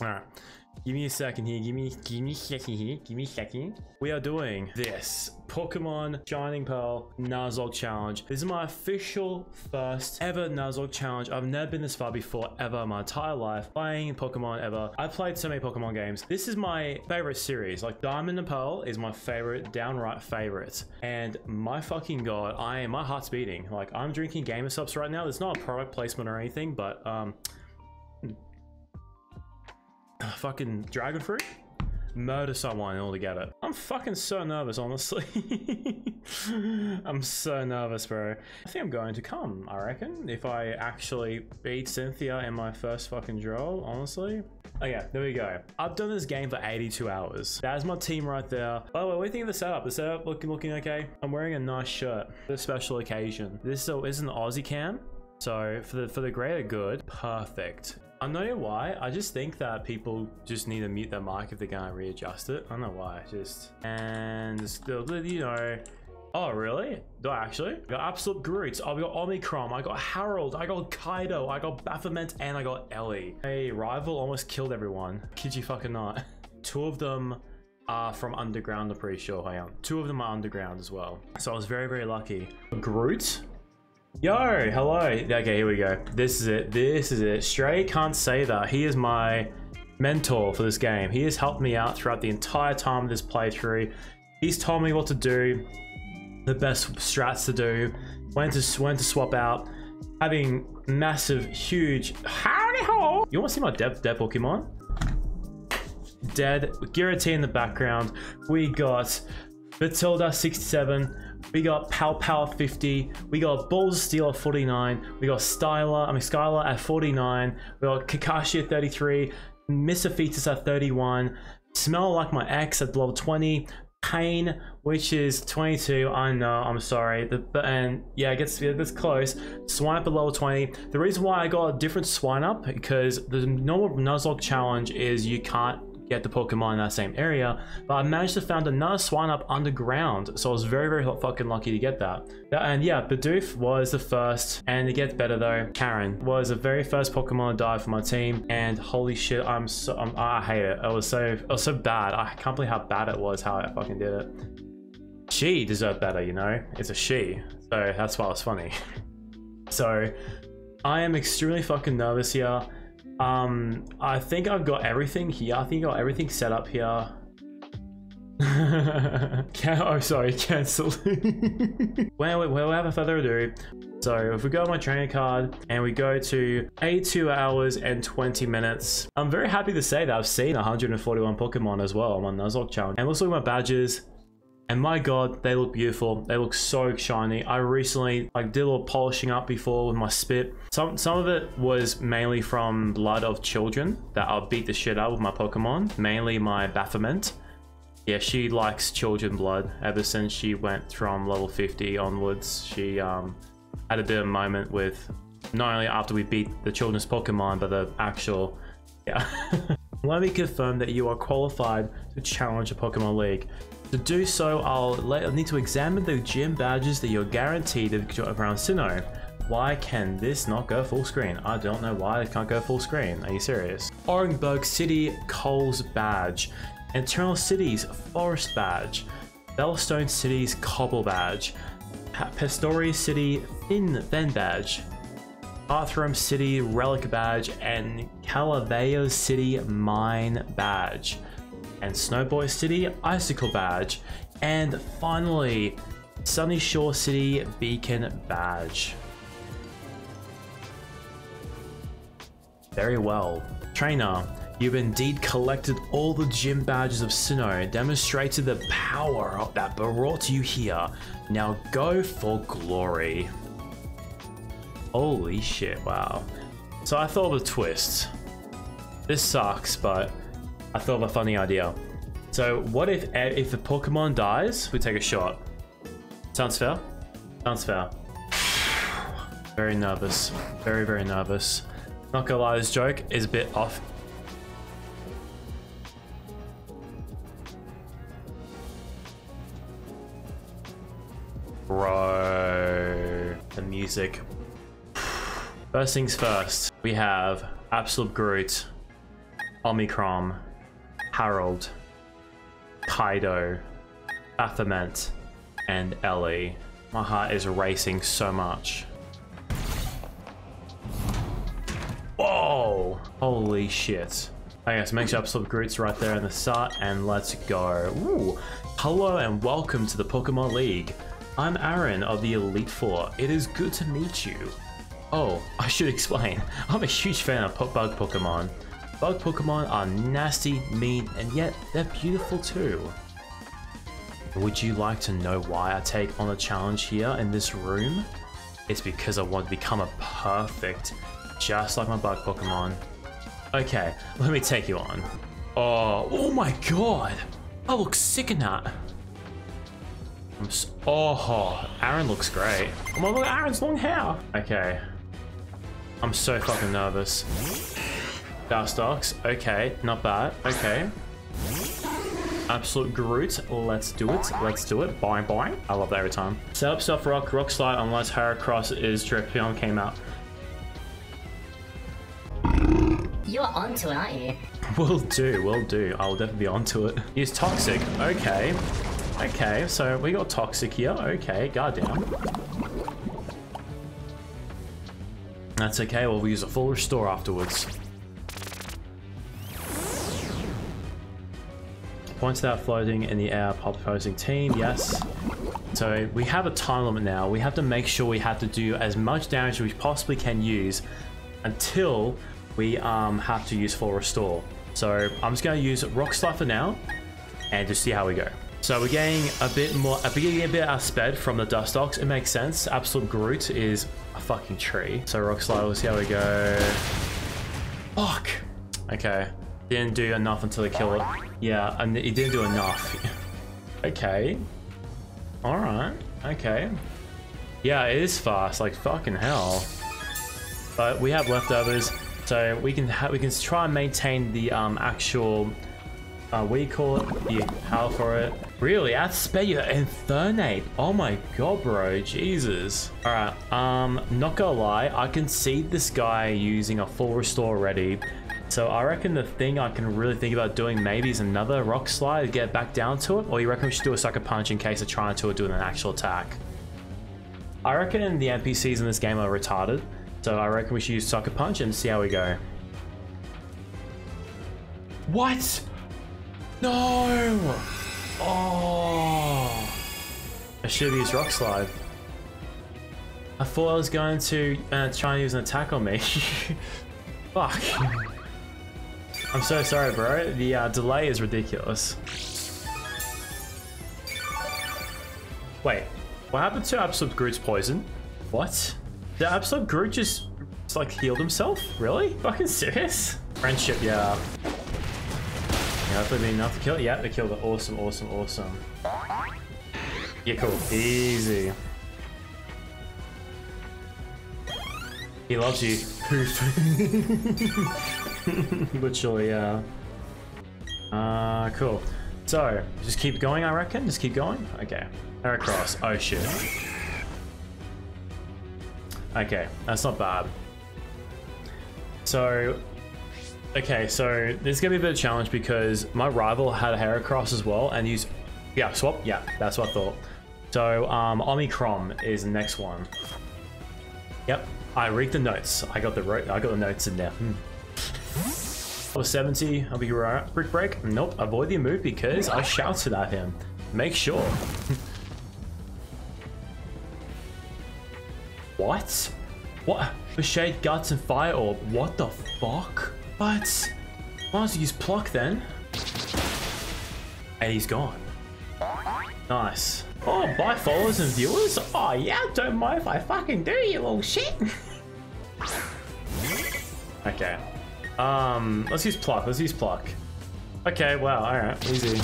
Alright. Give me a second here. Give me give me a second here. Give me a second. We are doing this Pokemon Shining Pearl Nuzlocke Challenge. This is my official first ever Nuzlocke Challenge. I've never been this far before ever in my entire life playing Pokemon ever. I've played so many Pokemon games. This is my favorite series. Like Diamond and Pearl is my favorite, downright favorite. And my fucking god, I am my heart's beating. Like I'm drinking Gamer right now. There's not a product placement or anything, but um fucking dragon fruit? Murder someone in order to get it i'm fucking so nervous honestly. I'm so nervous bro. I think i'm going to come i reckon. If i actually beat cynthia in my first fucking draw honestly. Okay there we go. I've done this game for 82 hours. That's my team right there. By the way what do you think of the setup? The setup looking looking okay? I'm wearing a nice shirt for a special occasion. This is, a, this is an aussie cam. So for the for the greater good perfect Not sure why. I just think that people just need to mute their mic if they're gonna readjust it. I don't know why. Just and still, you know. Oh really? Do I actually? I got Absolute Groot. Oh, I've got Omicron. I got Harold. I got Kaido. I got Baphomet, and I got Ellie. A rival almost killed everyone. Kid you fucking not. Two of them are from underground. I'm pretty sure. I am. Two of them are underground as well. So I was very very lucky. Groot Yo, hello. Okay, here we go. This is it. This is it. Stray can't say that. He is my mentor for this game. He has helped me out throughout the entire time of this playthrough. He's told me what to do, the best strats to do, when to when to swap out, having massive, huge. Howdy ho! You want to see my dead dead Pokemon? Dead. Giratina in the background. We got Matilda 67. We got Pow Pow 50. We got Balls Steel at 49. We got Styler, I mean Skylar at 49. We got Kakashi at 33. Misophetus at 31. Smell Like My Ex at level 20. Pain, which is 22. I know, I'm sorry. The, and yeah, it gets, gets close. Swinub at level 20. The reason why I got a different swine up, because the normal Nuzlocke challenge is you can't get the Pokemon in that same area, but I managed to find another Swinub underground, so I was very, very fucking lucky to get that. And yeah, Bidoof was the first, and it gets better though. Karen was the very first Pokemon to die for my team, and holy shit, I'm so, I'm, I hate it. It was so, it was so bad. I can't believe how bad it was, how I fucking did it. She deserved better, you know? It's a she, so that's why it's funny. so, I am extremely fucking nervous here. Um, I think I've got everything here. I think I got everything set up here. Can oh, sorry, cancel. well, without further ado, so if we go on my trainer card and we go to 82 hours and 20 minutes, I'm very happy to say that I've seen 141 Pokemon as well on my Nuzlocke challenge. And at my badges. And my god, they look beautiful. They look so shiny. I recently like did a little polishing up before with my spit. Some some of it was mainly from blood of children that I beat the shit out with my Pokemon. Mainly my Baphomet. Yeah, she likes children blood ever since she went from level 50 onwards. She um, had a bit of a moment with not only after we beat the children's Pokemon, but the actual, yeah. Let me confirm that you are qualified to challenge a Pokemon League. To do so, I'll, let, I'll need to examine the gym badges that you're guaranteed around Sinnoh. Why can this not go full screen? I don't know why it can't go full screen. Are you serious? Orangeburg City Coles badge. Eterna City's Forest badge. Veilstone City's Cobble badge. Pastoria City Thin Fen badge. Bathroom City Relic badge and Canalave City Mine badge and Snowpoint City Icicle Badge, and finally, Sunyshore City Beacon Badge. Very well. Trainer, you've indeed collected all the gym badges of Sinnoh, demonstrated the power that brought you here. Now go for glory. Holy shit, wow. So I thought of a twist. This sucks, but I thought of a funny idea. So what if eh, if the Pokemon dies, we take a shot? Sounds fair? Sounds fair. very nervous. Very, very nervous. Not gonna lie, this joke is a bit off. Bro. The music. First things first, we have Absolute Groot Omicron, Harold, Kaido, Baphomet, and Ellie. My heart is racing so much. Whoa! Holy shit. Okay, so make sure Absolute Groot's right there in the start, and let's go. Ooh. Hello and welcome to the Pokemon League. I'm Aaron of the Elite Four. It is good to meet you. Oh, I should explain. I'm a huge fan of bug Pokemon. Bug Pokemon are nasty, mean, and yet they're beautiful too. Would you like to know why I take on a challenge here in this room? It's because I want to become a perfect, just like my bug Pokemon. Okay, let me take you on. Oh, oh my god! I look sick in that. I'm so, oh, Aaron looks great. Oh my god, Aaron's long hair. Okay. I'm so fucking nervous. Dustox, okay, not bad, okay. Absolute Groot, let's do it, let's do it, boing boing. I love that every time. Set up Stealth Rock, Rock Slide unless Heracross is Drapion came out. You're onto it, aren't you? Will do, will do. I'll definitely be onto it. Use Toxic, okay. Okay, so we got Toxic here, okay, goddamn. That's okay, well, we use a full restore afterwards. Points that floating in the air, pop opposing team, yes. So we have a time limit now. We have to make sure we have to do as much damage as we possibly can use until we um, have to use full restore. So I'm just going to use Rock Slide for now and just see how we go. So we're getting a bit more, a bit, a bit sped from the Dustox. It makes sense. Absolute Groot is a fucking tree. So Rock Slide, we'll see how we go. Fuck. Okay. Didn't do enough until he killed it. Yeah, and he didn't do enough. okay. Alright. Okay. Yeah, it is fast, like fucking hell. But we have leftovers, so we can we can try and maintain the um, actual uh, we call it the power for it. Really, Aspeya Infernape. Oh my god, bro. Jesus. Alright, um, not gonna lie, I can see this guy using a full restore already. So I reckon the thing I can really think about doing maybe is another rock slide to get back down to it. Or you reckon we should do a sucker punch in case of trying to do an actual attack? I reckon the NPCs in this game are retarded. So I reckon we should use sucker punch and see how we go. What? No! Oh! I should have used rock slide. I thought I was going to uh, try and use an attack on me. Fuck. I'm so sorry, bro. The uh, delay is ridiculous. Wait, what happened to Absolute Groot's poison? What? The Absolute Groot just, just like healed himself? Really? Fucking serious? Friendship, yeah. Yeah, hopefully be enough to kill it. Yeah, they killed it. Awesome, awesome, awesome. Yeah, cool. Easy. He loves you. Literally, yeah. Uh, cool. So, just keep going, I reckon? Just keep going? Okay. Heracross. Oh, shit. Okay, that's not bad. So, okay, so this is gonna be a bit of a challenge because my rival had a Heracross as well and used, yeah, swap, yeah, that's what I thought. So, um, Omicron is the next one. Yep, I read the notes. I got the I got the notes in there. Hmm. Level 70, I'll be right. Brick break. Nope, avoid the move because I shouted at him. Make sure. what? What? Shade guts and fire orb. What the fuck? But might as well use pluck then. And he's gone. Nice. Oh, bye followers and viewers. Oh yeah, don't mind if I fucking do, you little shit. okay. Um, let's use pluck. Let's use pluck. Okay, wow. All right, easy.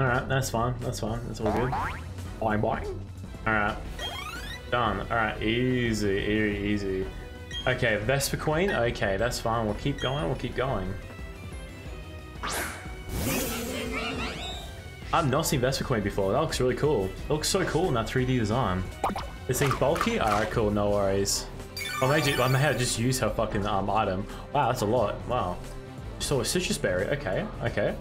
All right, that's fine. That's fine. That's all good. Boing boing. All right, done. All right, easy, easy, easy. Okay, Vespiquen. Okay, that's fine. We'll keep going. We'll keep going. I've not seen Vespiquen before. That looks really cool. It looks so cool in that 3D design. This thing's bulky? Alright, cool. No worries. I may, just, I have just used her fucking um, item. Wow, that's a lot. Wow. So a Sitrus berry. Okay, okay.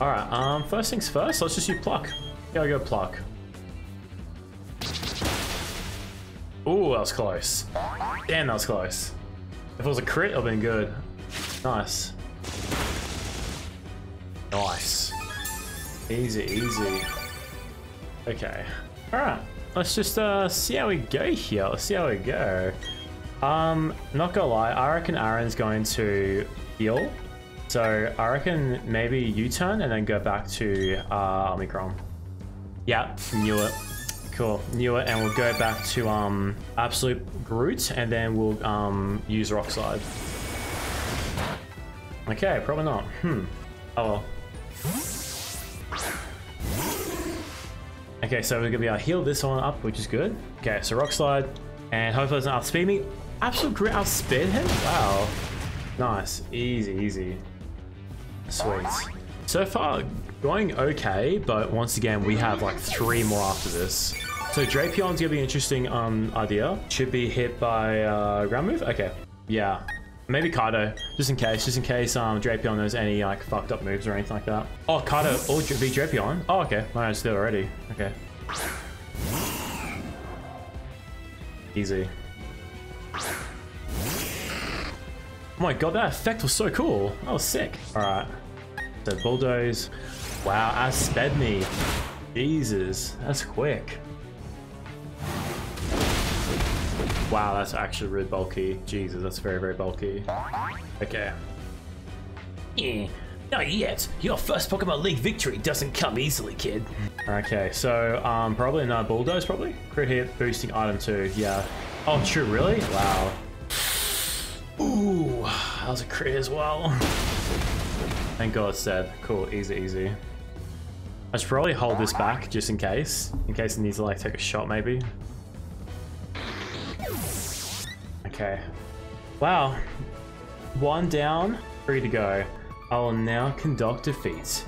All right. Um, first things first. Let's just use pluck. Gotta go pluck. Ooh, that was close. Damn, that was close. If it was a crit, have been good. Nice. Nice. Easy, easy. Okay. Alright. Let's just uh, see how we go here. Let's see how we go. Um, not gonna lie, I reckon Aaron's going to heal. So I reckon maybe U-turn and then go back to uh, Omicron. Yeah, knew it. Cool, knew it, and we'll go back to um Absolute Groot, and then we'll um use Rock Slide. Okay, probably not. Hmm. Oh well. Okay, so we're gonna be able to heal this one up, which is good. Okay, so Rock Slide, and hopefully it doesn't outspeed me. Absolute Groot outspeed him? Wow. Nice. Easy, easy. Sweet. So far, going okay, but once again, we have like three more after this. So Drapion's gonna be an interesting um, idea. Should be hit by uh, ground move? Okay. Yeah. Maybe Kaido, just in case, just in case um, Drapion knows any like fucked up moves or anything like that. Oh, Kaido or Dra- be Drapion? Oh, okay. I just did already. Okay. Easy. Oh my god, that effect was so cool. That was sick. Alright. So bulldoze. Wow, I sped me. Jesus, that's quick. Wow, that's actually really bulky. Jesus, that's very, very bulky. Okay. Yeah, not yet. Your first Pokemon League victory doesn't come easily, kid. Okay, so um, probably another bulldoze, probably. Crit hit, boosting item two. Yeah. Oh, true, really? Wow. Ooh, that was a crit as well. Thank God it's dead. Cool, easy, easy. I should probably hold this back just in case. In case it needs to like take a shot maybe. Okay. Wow. One down, three to go. I will now conduct defeats.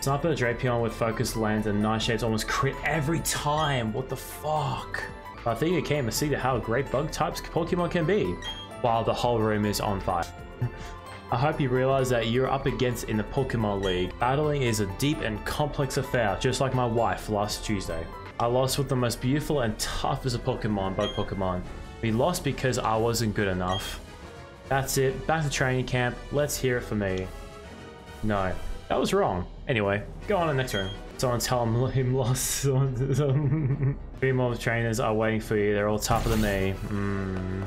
Sniper Drapion with focus lands and Nightshades almost crit every time. What the fuck? I think you came to see how great bug types Pokemon can be, while the whole room is on fire. I hope you realize that you're up against in the Pokemon League. Battling is a deep and complex affair, just like my wife last Tuesday. I lost with the most beautiful and toughest of Pokemon, bug Pokemon. We lost because I wasn't good enough. That's it, back to training camp, let's hear it for me. No, that was wrong. Anyway, go on to the next room. Someone tell him him lost. Three more trainers are waiting for you. They're all tougher than me. Hmm.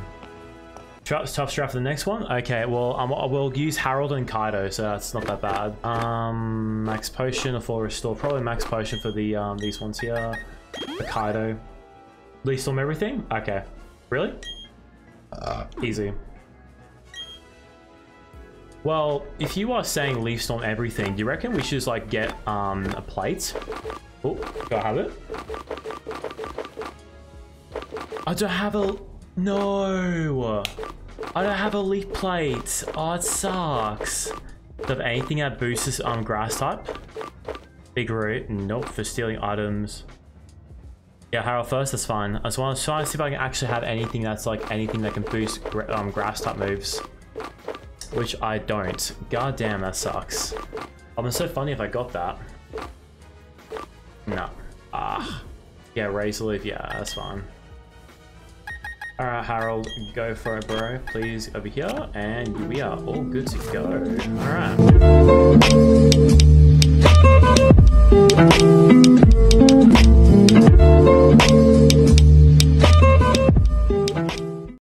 Tough, tough strap for the next one. Okay, well, um, I will use Harold and Kaido, so that's not that bad. Um, max potion or full restore. Probably max potion for the um these ones here. The Kaido. Leaf storm everything. Okay, really? Easy. Well, if you are saying leaf storm everything, do you reckon we should just like get um a plate? Oh, do I have it? I don't have a no. I don't have a leaf plate. Oh, it sucks. Do I have anything that boosts um grass type? Big root. Nope. For stealing items. Yeah, Harold first. That's fine. I just want to try to see if I can actually have anything that's like anything that can boost um grass type moves which I don't. God damn, that sucks. I'm so funny if I got that. No. Ah. Yeah, razor leaf, yeah, that's fine. Alright, Harold, go for it, bro. Please, over here, and we are all good to go. Alright.